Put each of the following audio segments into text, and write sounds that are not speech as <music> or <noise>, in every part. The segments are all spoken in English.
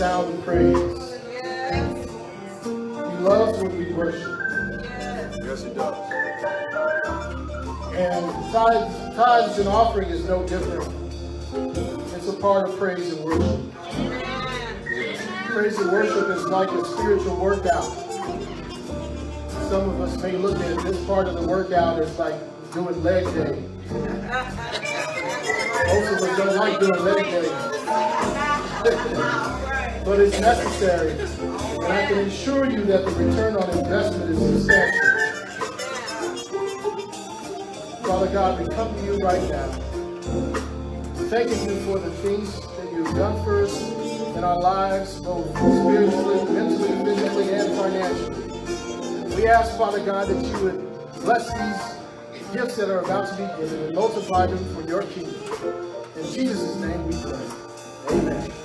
sound of praise. He loves when we worship. Yes, he does. And tithes, tithes and offering is no different. It's a part of praise and worship. Praise and worship is like a spiritual workout. Some of us may look at this part of the workout as like doing leg day. Most of us don't like doing leg day. But it's necessary. And I can assure you that the return on investment is substantial. Father God, we come to you right now. Thanking you for the things that you've done for us in our lives, both spiritually, mentally, physically, and financially. We ask, Father God, that you would bless these gifts that are about to be given and multiply them for your kingdom. In Jesus' name we pray. Amen.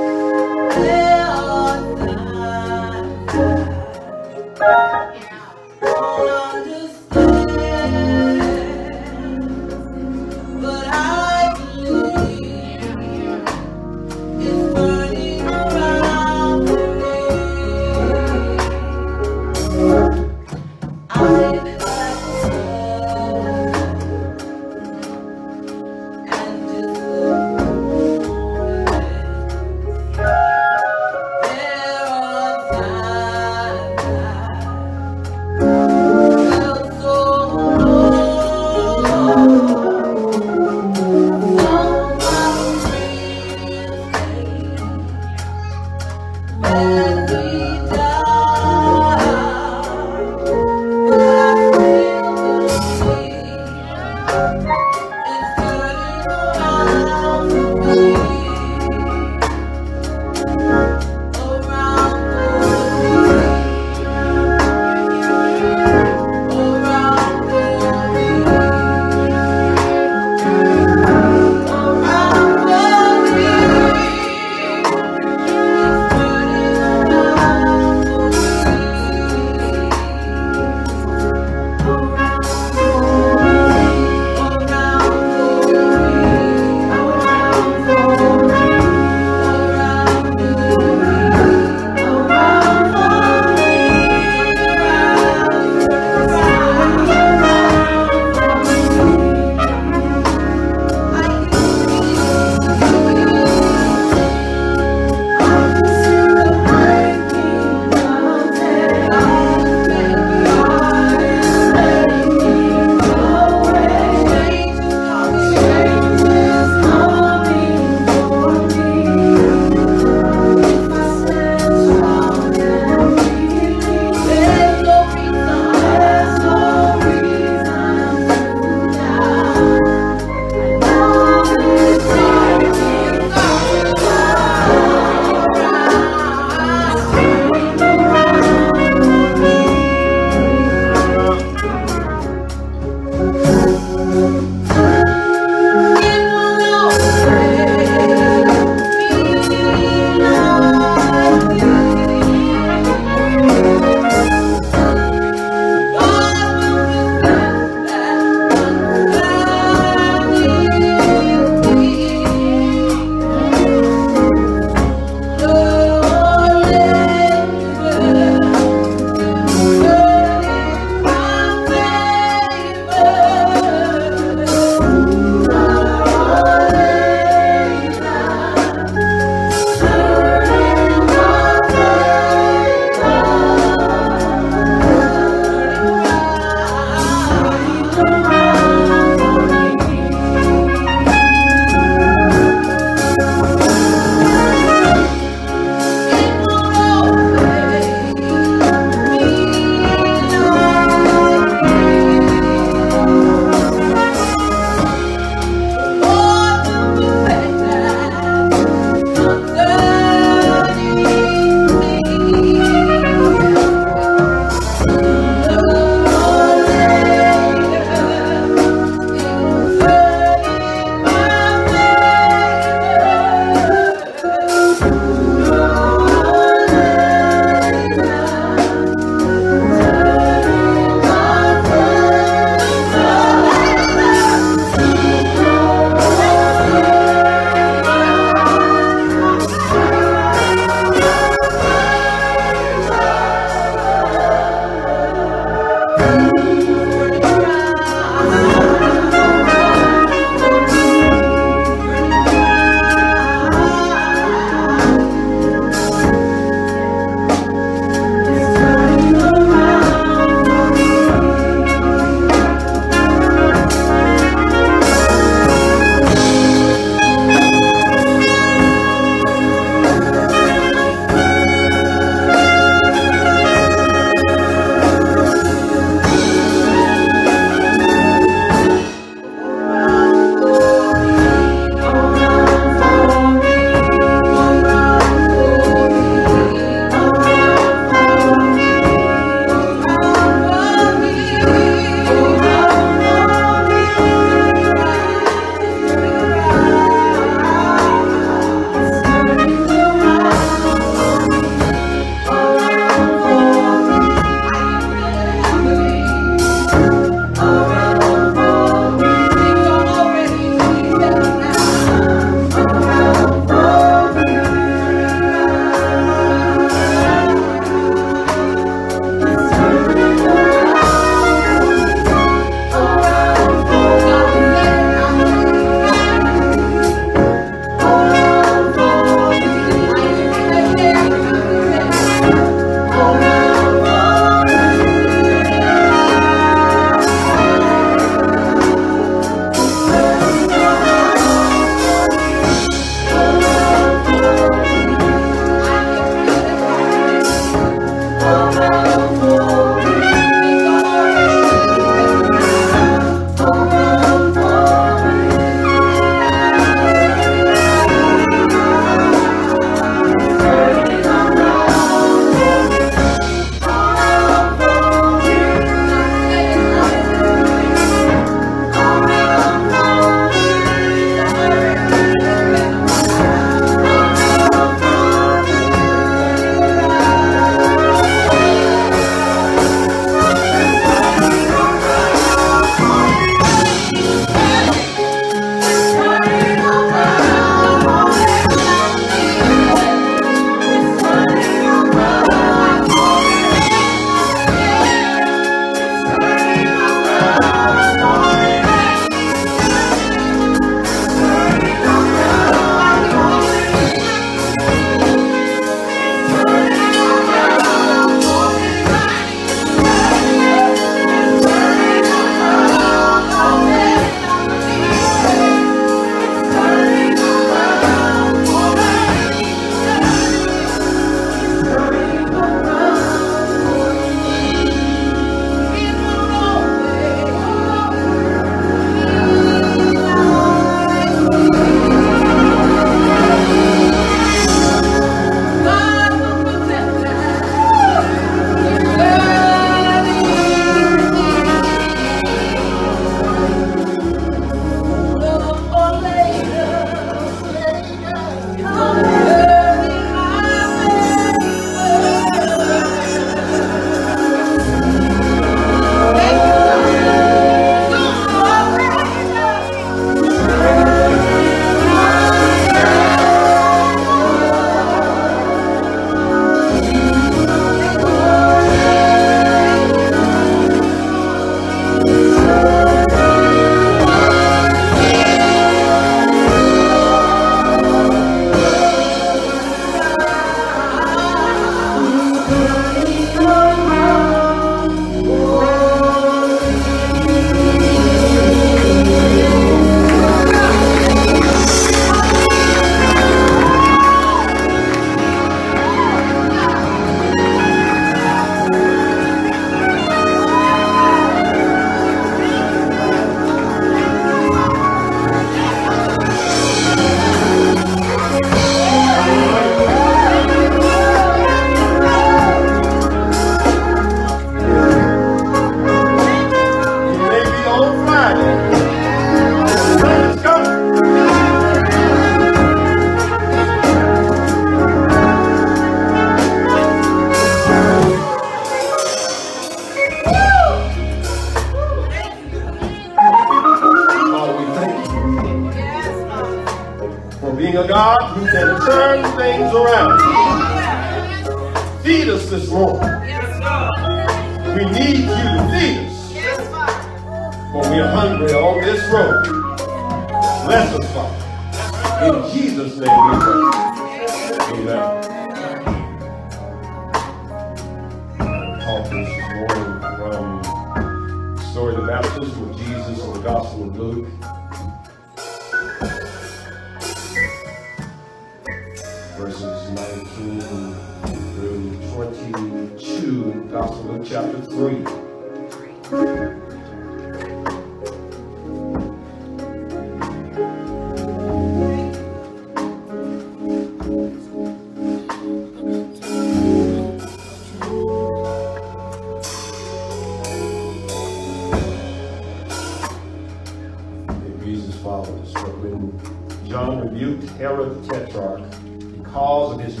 His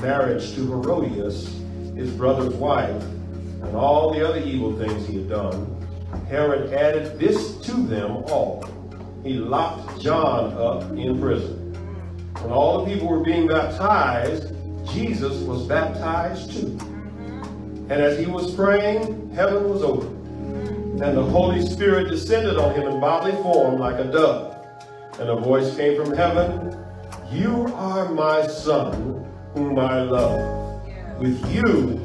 marriage to Herodias, his brother's wife, and all the other evil things he had done, Herod added this to them all. He locked John up in prison. When all the people were being baptized, Jesus was baptized too. And as he was praying, heaven was opened, and the Holy Spirit descended on him in bodily form like a dove. And a voice came from heaven, you are my son, whom I love. With you,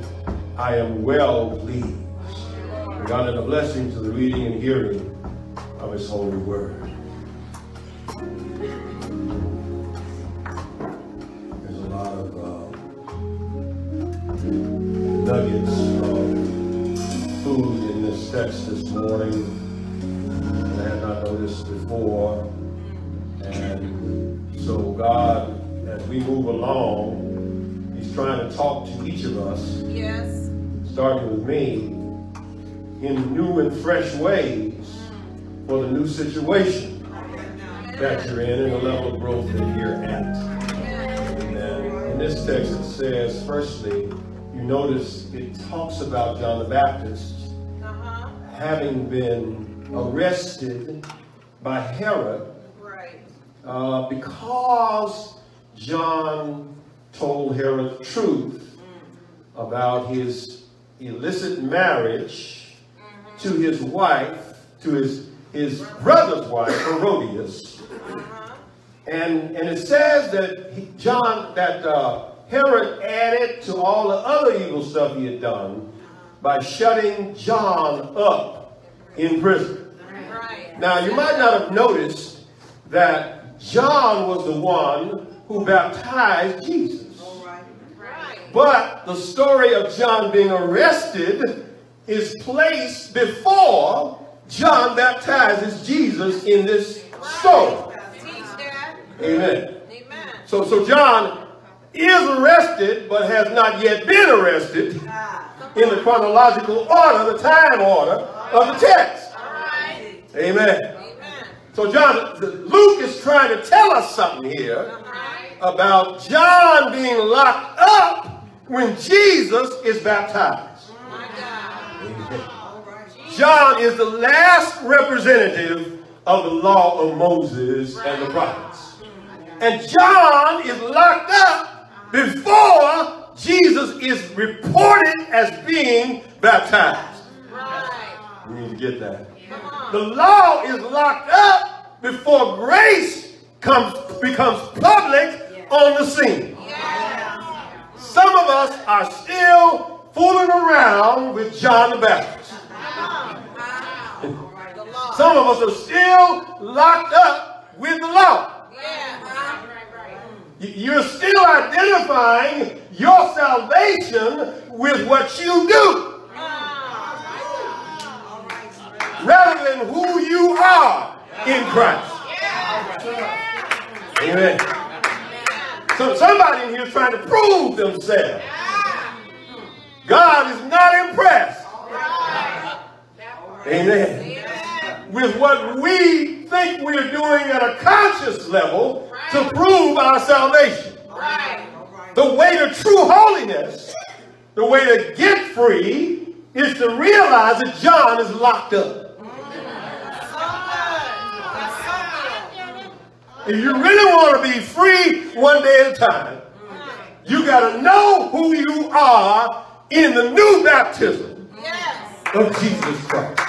I am well pleased. God, and a blessing to the reading and hearing of his holy word. There's a lot of uh, nuggets of food in this text this morning. I had not noticed before. We move along, He's trying to talk to each of us. Yes. Starting with me, in new and fresh ways for the new situation that you're in and the level of growth that you're at. Amen. In this text it says, firstly, you notice it talks about John the Baptist uh-huh. having been arrested by Herod uh, because John told Herod the truth about his illicit marriage mm-hmm. to his wife, to his, his brother's wife, Herodias. Uh-huh. And, and it says that he, John, that uh, Herod added to all the other evil stuff he had done uh-huh. by shutting John up in prison. Now, you might not have noticed that John was the one who baptized Jesus. But the story of John being arrested is placed before John baptizes Jesus in this story. Amen. So, so John is arrested, but has not yet been arrested in the chronological order, the time order of the text. Amen. So John, Luke is trying to tell us something here about John being locked up when Jesus is baptized. John is the last representative of the law of Moses and the prophets. And John is locked up before Jesus is reported as being baptized. We need to get that. The law is locked up before grace comes becomes public on the scene. Some of us are still fooling around with John the Baptist. Some of us are still locked up with the law. You're still identifying your salvation with what you do. Rather than who you are in Christ. Amen. So somebody in here is trying to prove themselves. God is not impressed. Amen. With what we think we're doing at a conscious level to prove our salvation. The way to true holiness, the way to get free, is to realize that John is locked up. If you really want to be free one day at a time, you got to know who you are in the new baptism of Jesus Christ.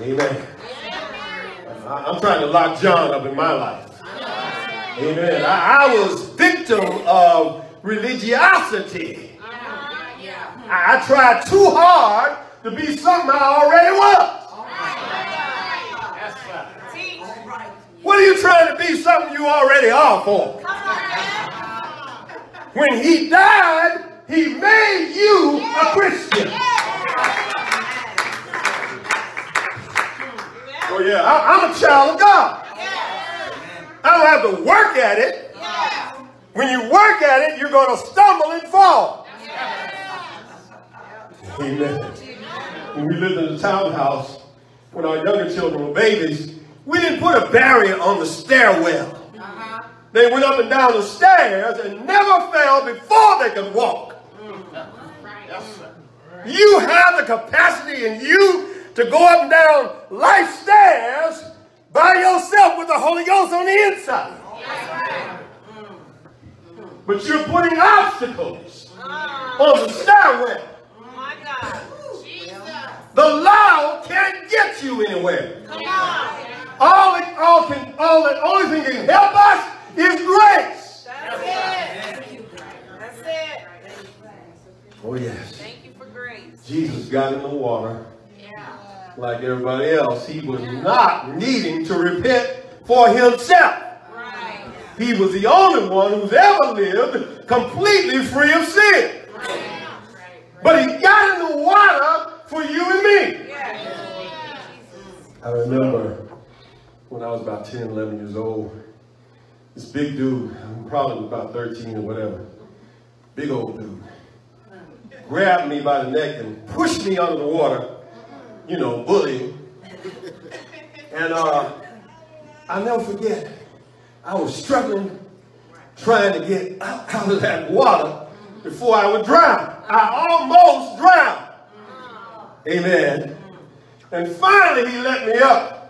Amen. I'm trying to lock John up in my life. Amen. I, I was victim of religiosity. Uh-huh. I, I tried too hard to be something I already was. What are you trying to be something you already are for? When he died, he made you a Christian. Oh yeah, I, am a child of God. I don't have to work at it. When you work at it, you're going to stumble and fall. Amen. When we lived in the townhouse, when our younger children were babies, we didn't put a barrier on the stairwell. Uh-huh. They went up and down the stairs and never fell before they could walk. You have the capacity in you to go up and down life stairs by yourself with the Holy Ghost on the inside. But you're putting obstacles on the stairwell. Oh The law can't get you anywhere. All it, all can, all the only thing that can help us is grace. That's it. That's it. Oh yes. Thank you for grace. Jesus got in the water. Yeah. Like everybody else, he was not needing to repent for himself. Right. He was the only one who's ever lived completely free of sin. Right. But he got in the water for you and me. Yeah. I remember when I was about 10, 11 years old. This big dude, probably about 13 or whatever, big old dude, grabbed me by the neck and pushed me under the water, you know, bullying. And uh, I'll never forget, I was struggling trying to get out, out of that water before I would drown. I almost drowned. Amen. And finally, he let me up.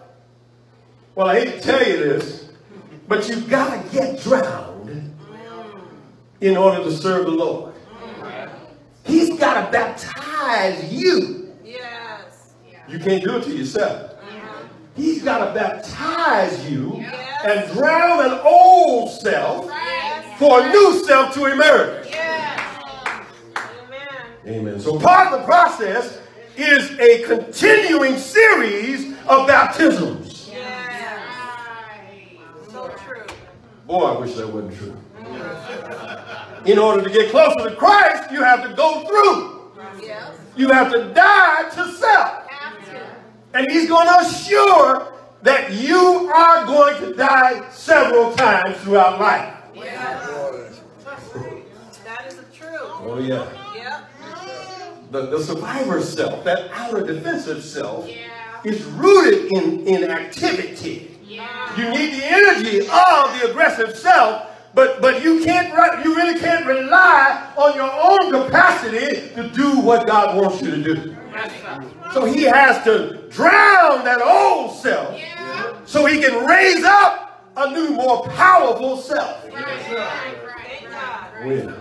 Well, I hate to tell you this, but you've got to get drowned in order to serve the Lord. He's got to baptize you. Yes. You can't do it to yourself. Uh-huh. He's got to baptize you yes. and drown an old self yes. for a new self to emerge. Yes. Amen. Amen. So part of the process is a continuing series of baptisms. Boy, I wish that wasn't true. In order to get closer to Christ, you have to go through. You have to die to self. And he's going to assure that you are going to die several times throughout life. That is the truth. Oh, yeah. The, the survivor self, that outer defensive self, yeah. is rooted in, in activity. You need the energy of the aggressive self, but but you can't you really can't rely on your own capacity to do what God wants you to do. So he has to drown that old self so he can raise up a new, more powerful self. When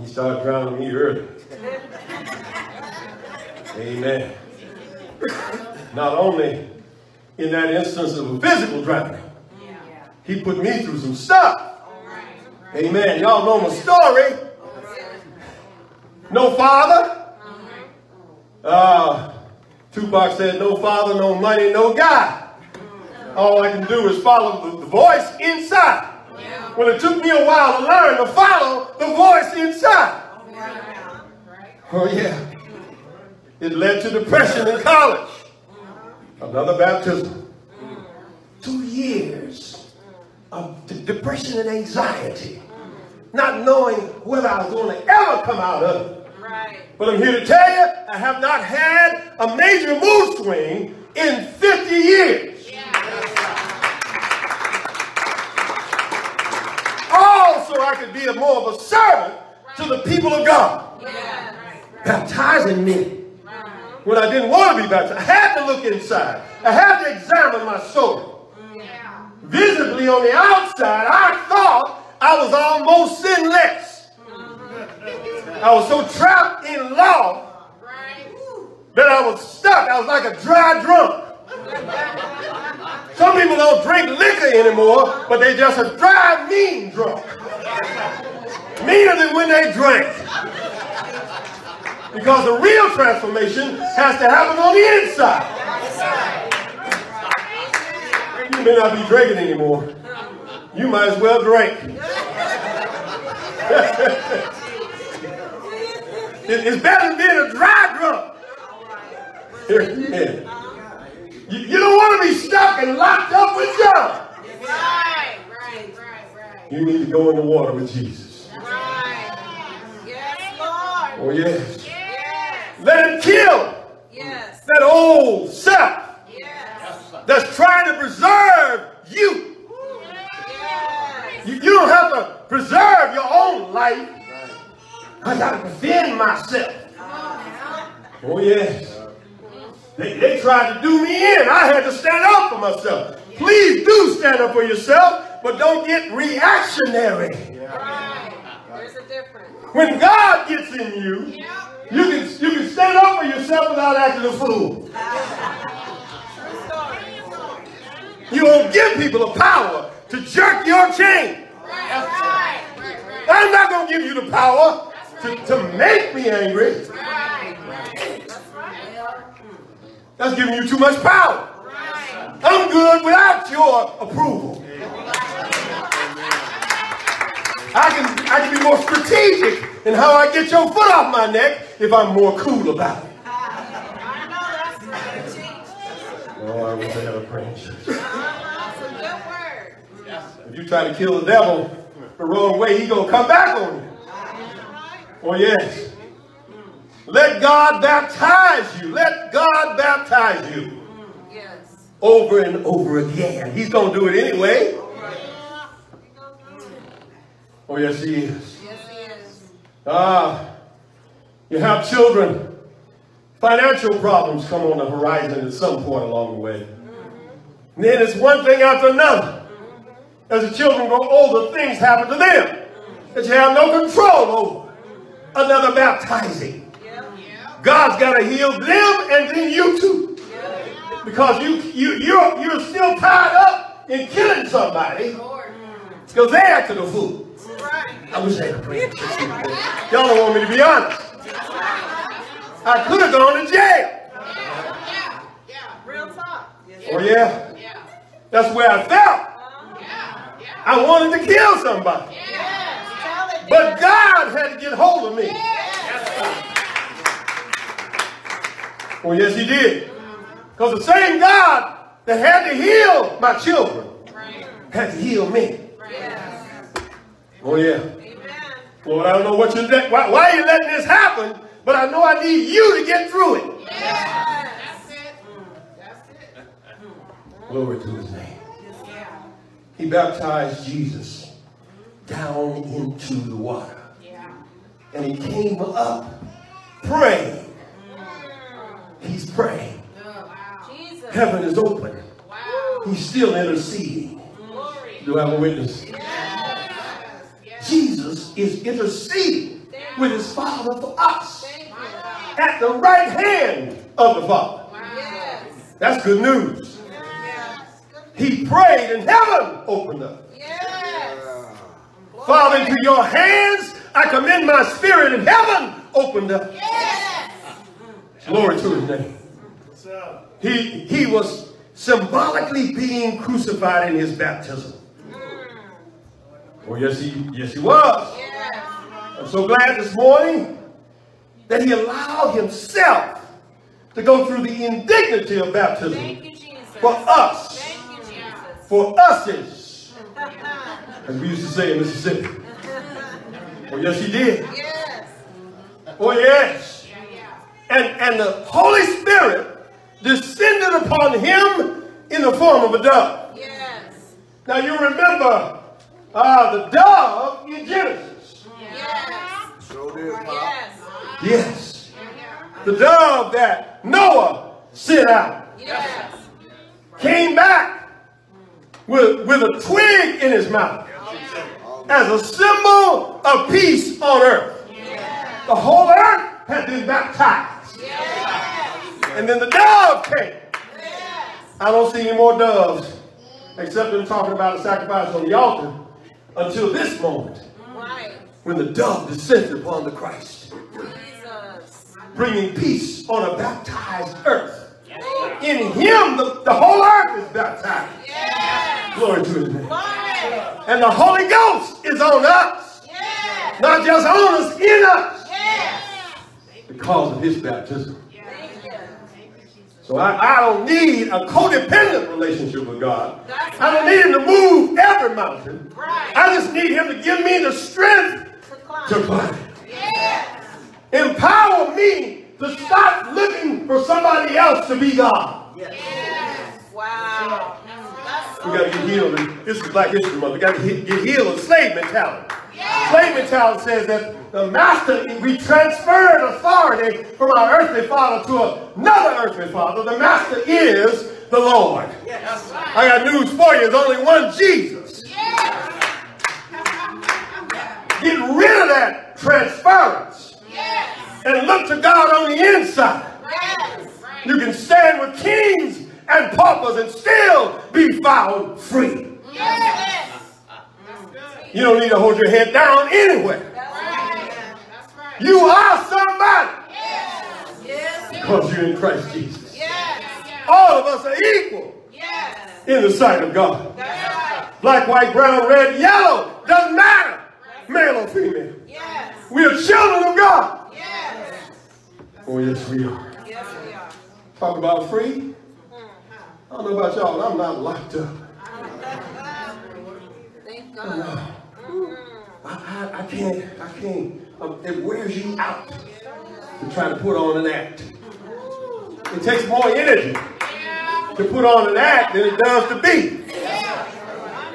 he started drowning me early. <laughs> Amen. Not only in that instance of a physical drowning. He put me through some stuff. Amen. Y'all know my story. No father. Uh, Tupac said, no father, no money, no God. All I can do is follow the, the voice inside. Well, it took me a while to learn to follow the voice inside. Oh, yeah. It led to depression in college. Another baptism. Two years of depression and anxiety. Not knowing whether I was going to ever come out of it. Right. But I'm here to tell you, I have not had a major mood swing in 50 years. Yeah. All so I could be a more of a servant right. to the people of God. Yeah. Right. Baptizing me when I didn't want to be baptized. I had to look inside. I had to examine my soul. visibly on the outside, I thought I was almost sinless. Uh-huh. I was so trapped in law that I was stuck. I was like a dry drunk. <laughs> Some people don't drink liquor anymore, but they just a dry, mean drunk. <laughs> Meaner than when they drank. Because the real transformation has to happen on the inside. You may not be drinking anymore. You might as well drink. <laughs> it's better than being a dry drunk. You, you don't want to be stuck and locked up with John. Right, right, right, right. You need to go in the water with Jesus. Right. Yes, Lord. Oh, yes. Let him kill Yes. that old self Yes. that's trying to preserve you. Yes. You, you don't have to preserve your own life. I got to defend myself. Oh, yes. They, they tried to do me in. I had to stand up for myself. Please do stand up for yourself, but don't get reactionary. Right. There's a difference. When God gets in you, can, for yourself without acting a fool. You won't give people the power to jerk your chain. I'm not going to give you the power to, to make me angry. That's giving you too much power. I'm good without your approval. I can, I can be more strategic in how I get your foot off my neck if I'm more cool about it. I know that's good. Teach. Oh, I wish I had a praying church. Uh-huh. Some good word. If you try to kill the devil the wrong way, he gonna come back on you. Oh yes. Let God baptize you. Let God baptize you Yes. over and over again. He's gonna do it anyway. Oh yes, he is. Yes, he is. Ah, you have children. Financial problems come on the horizon at some point along the way. And then it's one thing after another. As the children grow older, things happen to them that you have no control over. Another baptizing. God's got to heal them and then you too. Because you, you, you're, you're still tied up in killing somebody because they acted a fool. I wish I had a prayer. Y'all don't want me to be honest. I could have gone to jail. Yeah. Yeah. Real talk. Yes. Oh, yeah? Yeah. That's where I felt. Yeah. Yeah. I wanted to kill somebody. Yes. But God had to get hold of me. Oh, yes, He did. Because the same God that had to heal my children Right. had to heal me. Yes. Oh, yeah. Amen. Lord, I don't know what you're let, why, why are you letting this happen, but I know I need you to get through it. Yes. That's it. That's it. Glory to His name. Yeah. He baptized Jesus down into the water. Yeah. And he came up praying. Mm. He's praying. Oh, wow. Jesus. Heaven is open. Wow. He's still interceding. Glory. Do I have a witness? Yes. Yes. Jesus is interceding with his Father for us Thank you. At the right hand of the Father. Yes. That's good news. Yes. He prayed and heaven opened up. Yes. Father, into your hands I commend my spirit and heaven opened up. Yes. Glory to his name. He, he was symbolically being crucified in his baptism. Oh, yes, he, yes, he was. Yes. I'm so glad this morning that he allowed himself to go through the indignity of Thank baptism you, Jesus. for us, Thank you, Jesus. for us's, <laughs> as we used to say in Mississippi. Oh, yes, he did. yes. Oh, yes. Yeah, yeah. And, and the Holy Spirit descended upon him in the form of a dove. Yes. Now you remember uh, the dove in Genesis. Yes. So did Pop. Yes. Yes. The dove that Noah sent out Yes. came back with, with a twig in his mouth as a symbol of peace on earth. The whole earth had been baptized. And then the dove came. I don't see any more doves except them talking about a sacrifice on the altar until this moment when the dove descended upon the Christ, bringing peace on a baptized earth. In him, the, the whole earth is baptized. Glory to his name. And the Holy Ghost is on us. Not just on us, in us. Because of his baptism. So I, I don't need a codependent relationship with God. I don't need him to move every mountain. I just need him to give me the strength to climb. Empower me to stop looking for somebody else to be God. Yes. Wow. We got to get healed. This is Black History Month. We got to get healed of slave mentality. Slave mentality says that the master, we transferred authority from our earthly father to another earthly father. The master is the Lord. Yes. I got news for you. There's only one Jesus. Yes. Get rid of that transference and look to God on the inside. You can stand with kings and paupers and still be found free. You don't need to hold your head down anywhere. You are somebody because you're in Christ Jesus. All of us are equal in the sight of God. Black, white, brown, red, yellow, doesn't matter. Male or female. Yes. We are children of God. Yes. Oh, yes, we are. Yes, we are. Talk about free. I don't know about y'all, but I'm not locked up. <laughs> Thank No. God. I, I, I can't, I can't. Um, it wears you out to try to put on an act. It takes more energy to put on an act than it does to be.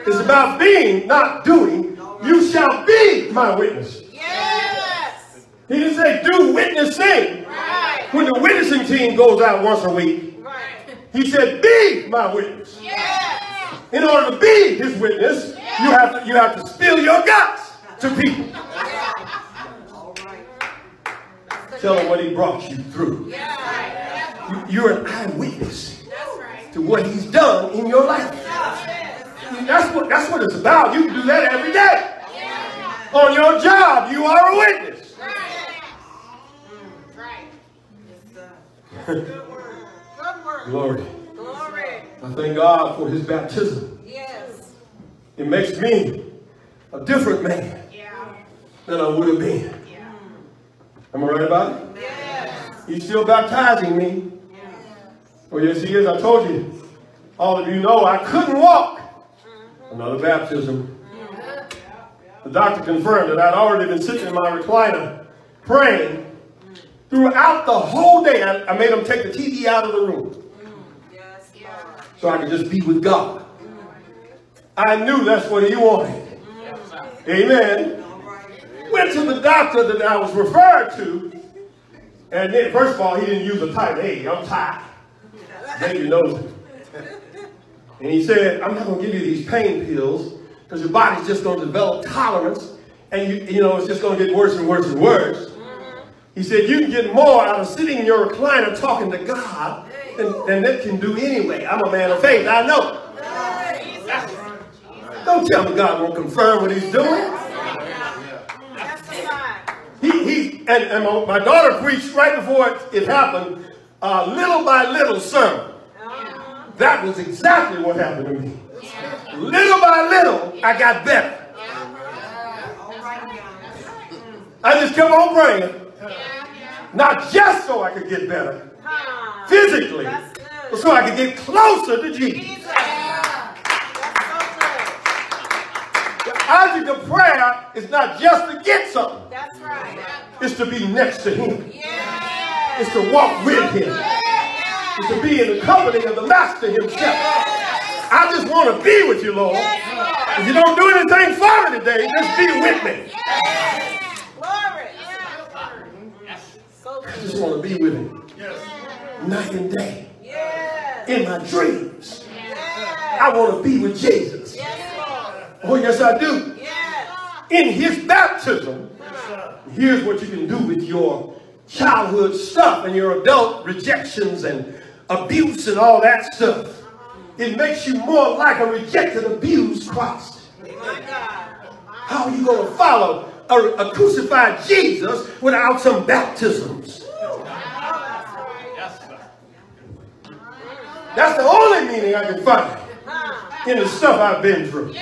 It's about being, not doing. You shall be my witness. Yes. He didn't say do witnessing Right. when the witnessing team goes out once a week. Right. He said be my witness. Yes. In order to be his witness, you have to you have to spill your guts to people. Tell them what he brought you through. Yeah. You- You're an eyewitness That's right. to what he's done in your life. That's what that's what it's about. You can do that every day. On your job, you are a witness. Right. Good word. Glory. Glory. I thank God for his baptism. Yes. It makes me a different man Yeah. than I would have been. Yeah. Am I right about it? Yes. He's still baptizing me. Oh, yes, he is. I told you. All of you know I couldn't walk. Mm-hmm. Another baptism. The doctor confirmed that I'd already been sitting in my recliner praying throughout the whole day. I, I made him take the TV out of the room mm, so I could just be with God. Mm. I knew that's what he wanted. Mm. Amen. Went to the doctor that I was referred to. And then, first of all, he didn't use a title. Hey, I'm tired. Baby knows it. And he said, I'm not going to give you these pain pills because your body's just going to develop tolerance and you, you know, it's just going to get worse and worse and worse. He said, you can get more out of sitting in your recliner talking to God than, than that can do anyway. I'm a man of faith. I know. Don't tell me God won't confirm what he's doing. That's the line. He, he and, and my, my daughter preached right before it, it happened, uh, little by little sermon. That was exactly what happened to me. Little by little, I got better. I just kept on praying, not just so I could get better, physically, but so I could get closer to Jesus. The object of prayer is not just to get something, That's right. it's to be next to Him, Yes. it's to walk with Him, it's to be in the company of the Master Himself. I just want to be with you, Lord. If you don't do anything for me today, just be with me. Glory. I just want to be with Him night and day in my dreams, I want to be with Jesus. Oh, yes, I do. In his baptism, here's what you can do with your childhood stuff and your adult rejections and abuse and all that stuff. It makes you more like a rejected, abused Christ. How are you going to follow a, a crucified Jesus without some baptisms? That's the only meaning I can find in the stuff I've been through.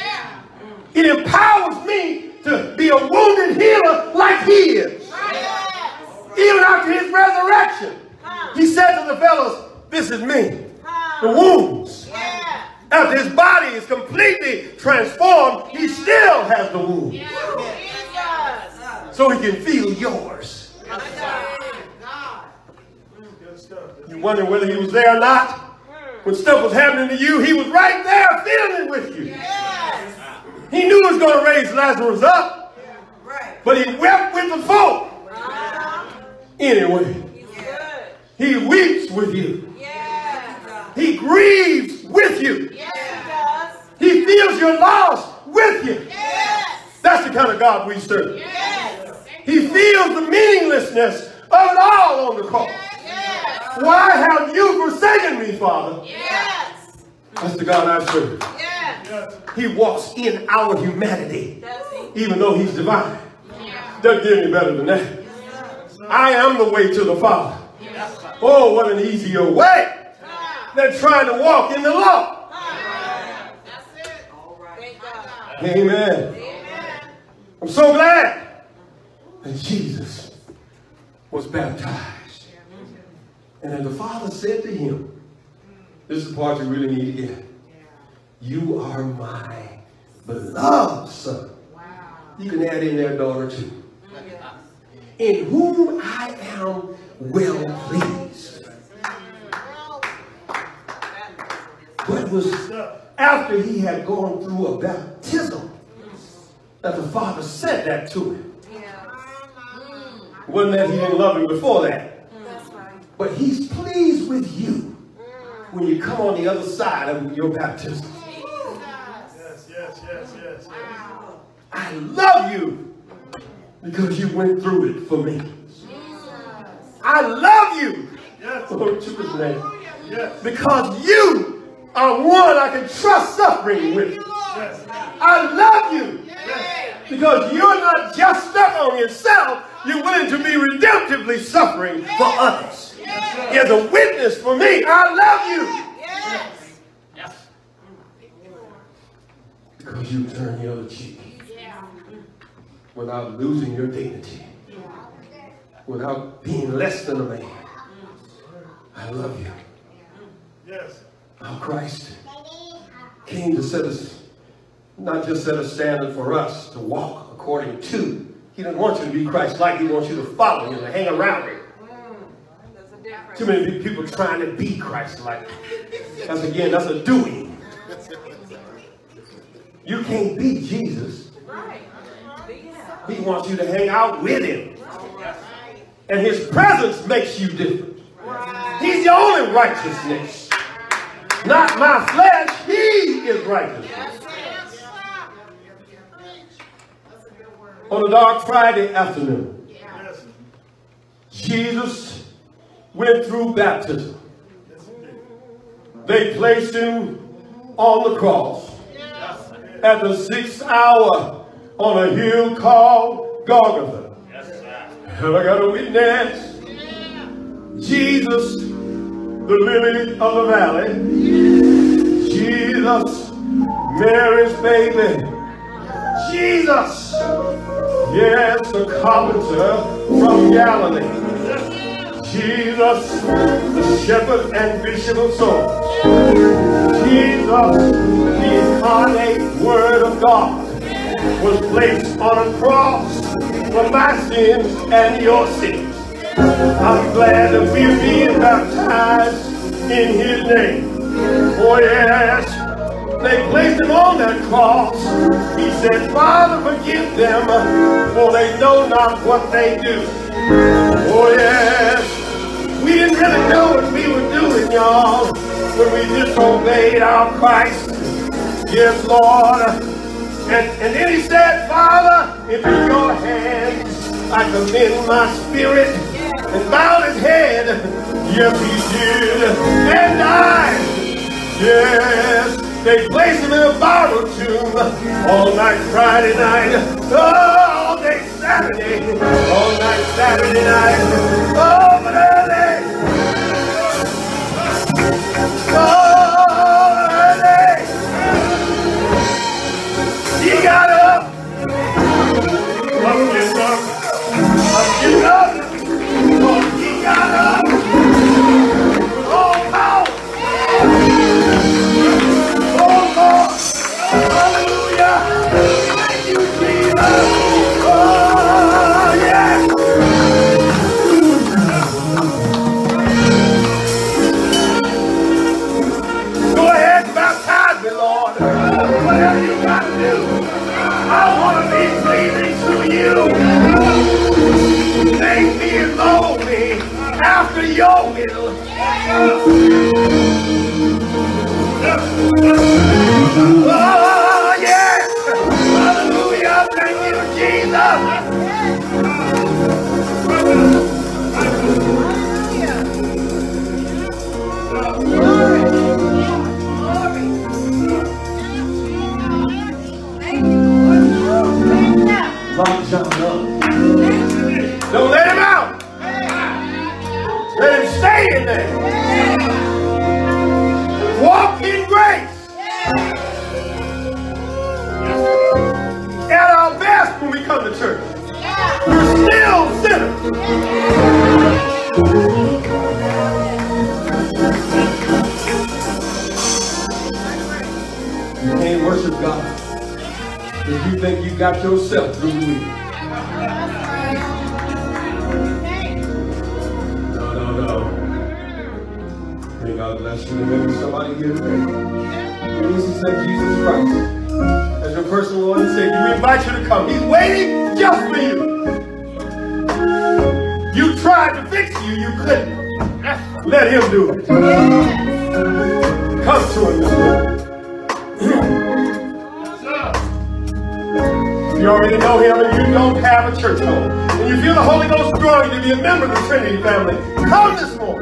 It empowers me to be a wounded healer like he is. Even after his resurrection, he said to the fellows, This is me. The wounds. After his body is completely transformed, he still has the wounds. So he can feel yours. You wonder whether he was there or not? When stuff was happening to you, he was right there feeling with you. He knew he was going to raise Lazarus up. But he wept with the folk. Anyway, he weeps with you. He grieves with you. He feels your loss with you. That's the kind of God we serve. He feels the meaninglessness of it all on the cross. Why have you forsaken me, Father? That's the God I serve. He walks in our humanity, even though he's divine. Doesn't get any better than that. I am the way to the Father. Oh, what an easier way than trying to walk in the law. Amen. I'm so glad that Jesus was baptized. And then the Father said to him, this is the part you really need to get. You are my beloved son. You can add in there daughter too. In whom I am well pleased. But it was after he had gone through a baptism that the Father said that to him. Wasn't that he didn't love him before that? But he's pleased with you when you come on the other side of your baptism. Yes, yes, yes, yes. I love you because you went through it for me. I love you. Yes. Lord, to his name. Yes. Because you are one I can trust suffering with. Yes. I love you. Because you're not just stuck on yourself, you're willing to be redemptively suffering for others. You're the witness for me, I love you. Because you turn the other cheek. Without losing your dignity, without being less than a man. I love you. Yes. How Christ came to set us, not just set a standard for us to walk according to. He doesn't want you to be Christ-like. He wants you to follow him, to hang around him. Too many people trying to be Christ-like. That's again, that's a doing. You can't be Jesus. He wants you to hang out with him. And his presence makes you different. He's the only righteousness. Not my flesh. He is righteous. On a dark Friday afternoon, Jesus went through baptism. They placed him on the cross at the sixth hour on a hill called Golgotha. And I got a witness. Jesus, the lily of the valley. Jesus, Mary's baby. Jesus, yes, the carpenter from Galilee. Jesus, the shepherd and bishop of souls. Jesus, the incarnate word of God, was placed on a cross for my sins and your sins. I'm glad that we're being baptized in his name. Oh yes, they placed him on that cross. He said, Father, forgive them, for they know not what they do. Oh yes, we didn't really know what we were doing, y'all, when we disobeyed our Christ Yes, Lord. And, and then he said, Father, into your hands I commend my spirit. And bowed his head. Yes, he did. And died. Yes, they placed him in a borrowed tomb all night Friday night, Oh, all day Saturday, all night Saturday night, oh, but early, oh, early, he got you got yourself through week. No, no, no. May God bless you. Maybe somebody here today. Please accept Jesus Christ as your personal Lord and Savior. We invite you to come. He's waiting just for you. You tried to fix you, you couldn't. Let him do it. Come to him. You already know him and you don't have a church home, and you feel the Holy Ghost drawing you to be a member of the Trinity family, come this morning.